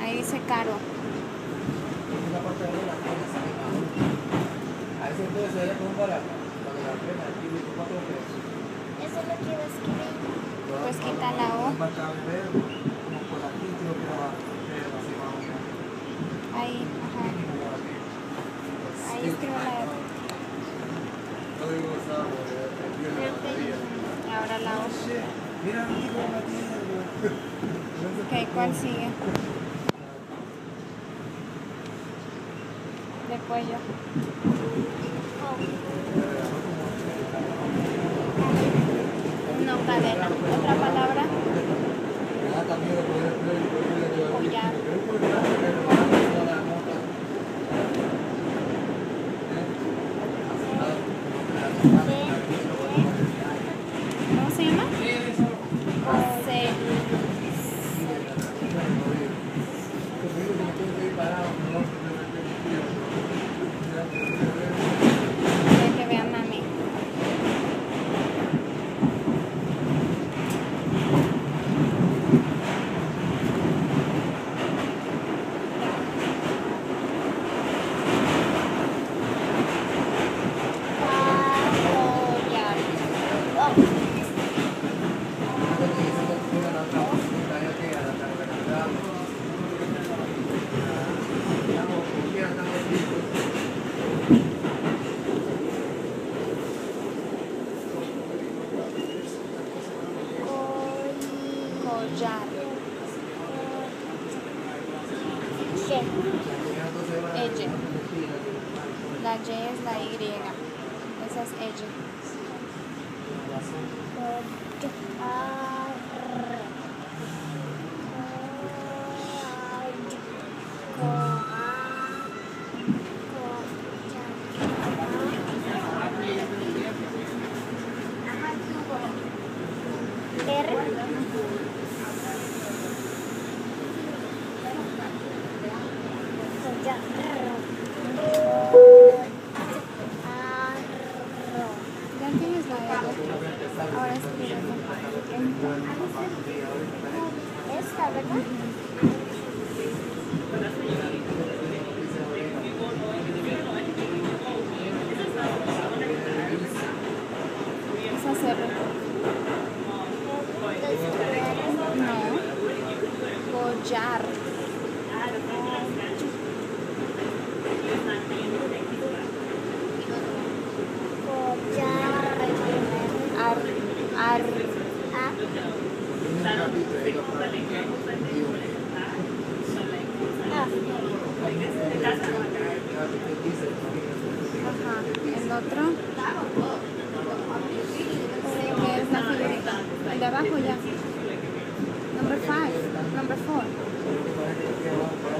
Ahí dice caro. Eso es lo que iba a escribir. Pues quita la O. Como por aquí creo que va así más o menos. Ahí, ajá. Ahí escribe la E. Batería. Y ahora la O. Mira, amigo, la tienda. Ok, ¿cuál sigue? De cuello. No, cadena. Otra palabra. La Y es la Y. Esa es ella. Ya tienes la L. Ahora escribe. Esta, ¿verdad? Esa es R. No. Collar. El otro. El de abajo ya. number four.